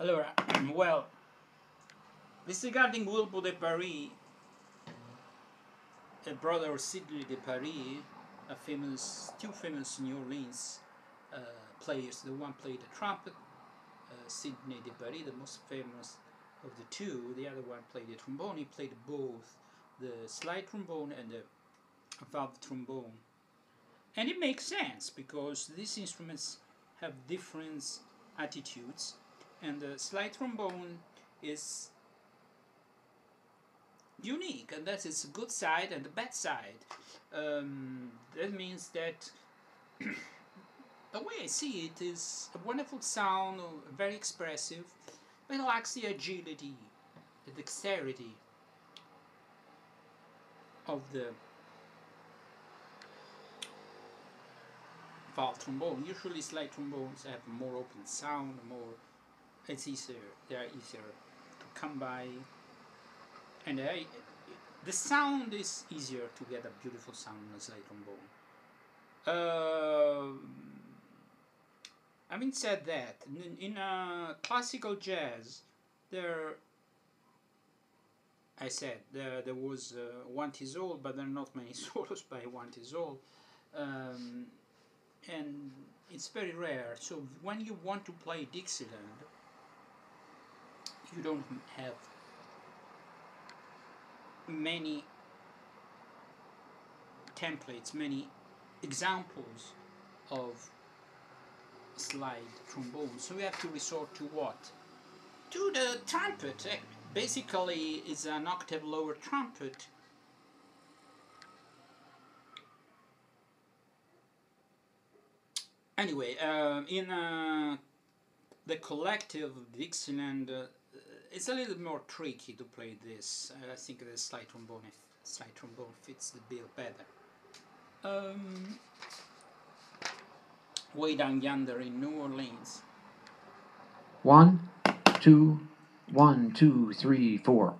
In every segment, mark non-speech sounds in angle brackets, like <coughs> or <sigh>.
Allora, <clears throat> well, disregarding Wilbur de Paris, a brother of Sidney de Paris, a famous, two famous New Orleans uh, players. The one played the trumpet, uh, Sidney de Paris, the most famous of the two. The other one played the trombone. He played both the slide trombone and the valve trombone. And it makes sense because these instruments have different attitudes and the slide trombone is unique, and that's its good side and the bad side. Um, that means that <coughs> the way I see it is a wonderful sound, very expressive, it lacks the agility, the dexterity of the valve trombone. Usually slide trombones have more open sound, more it's easier they are easier to come by and I, the sound is easier to get a beautiful sound in a slide trombone. Uh, having said that, in, in uh, classical jazz, there, I said there, there was uh, Juan Tizol, but there are not many <laughs> solos by Juan Tizol, um, and it's very rare. So when you want to play Dixieland, you don't have many templates, many examples of slide trombone. So we have to resort to what? To the trumpet. Eh, Basically, it's an octave lower trumpet. Anyway, uh, in uh, the collective Dixieland, uh, it's a little more tricky to play this. I think the slide trombone, slide trombone fits the bill better. Um, way down yonder in New Orleans. One, two, one, two, three, four.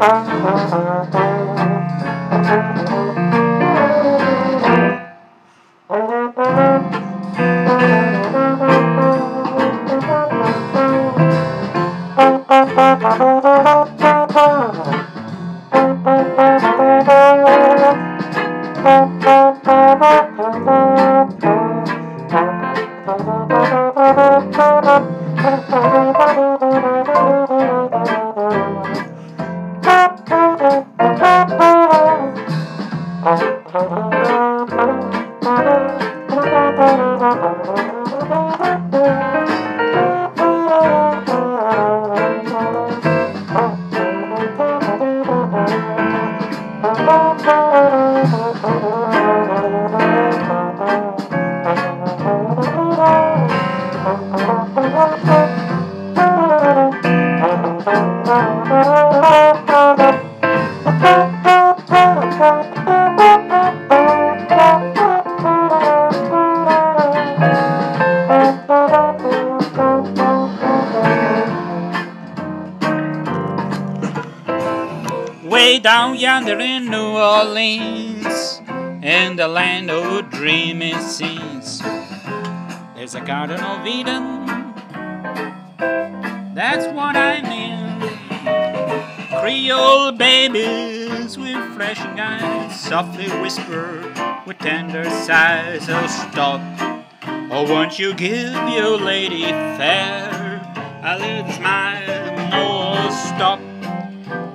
Way down yonder in New Orleans, in the land of dreamy scenes, there's a Garden of Eden. That's what I mean. Creole babies with flashing eyes, softly whisper with tender sighs. Oh, stop! Oh, won't you give your lady fair a little smile? Oh, stop!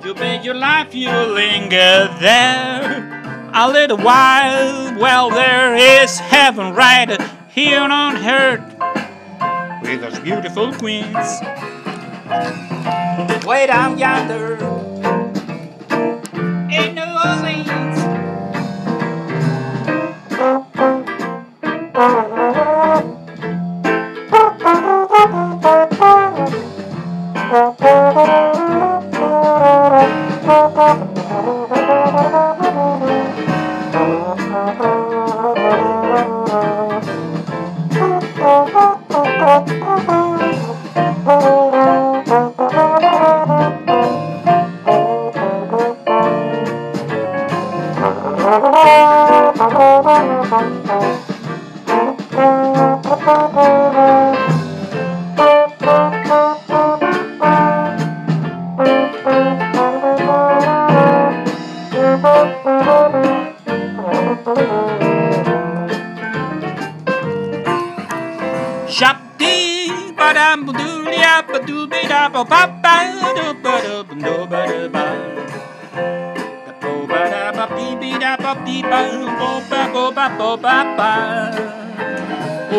You bet your life you linger there a little while. Well, there is heaven right here on earth with those beautiful queens. Way down yonder in New Orleans.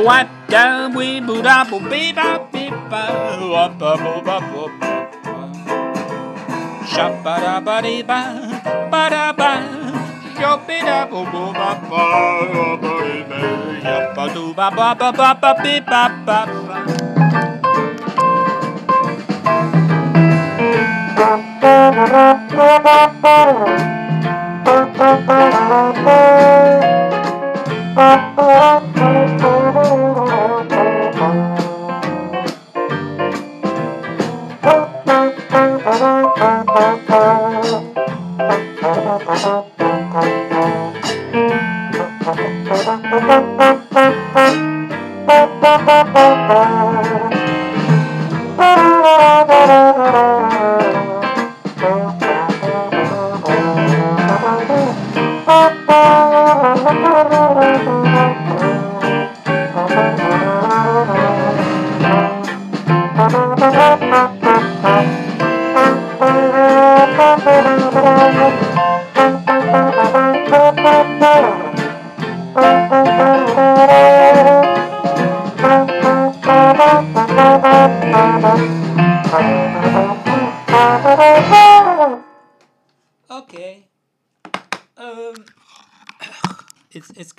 What da we boo da bo bee ba bee ba wa ba bo ba bo ba ba. Shop ba da ba dee ba ba da ba. Shop da bo bo ba ba ba ba. Ba do ba ba ba ba ba bee ba ba ba. Okay. Um, it's it's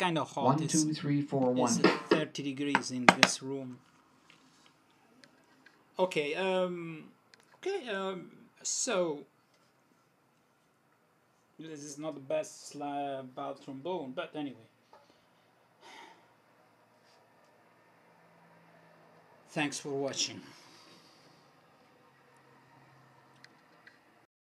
kind of hot. One, it's, two, three, four, one. it's 30 degrees in this room. Okay. Um. Okay. Um. So. This is not the best slide about trombone, but anyway. Thanks for watching.